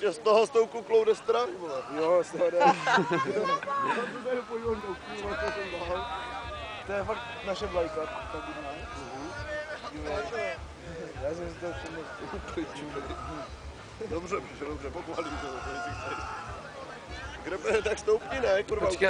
tě z toho s tou kuklou jde strach, vole. Jo, z toho jde. To je fakt naše vlajka, ta budná. Mhm. Já jsem si to všiml. Dobře, dobře, pochválím to, to jestli chceš. Grebe, tak stoupni, ne, kurva. Počkej,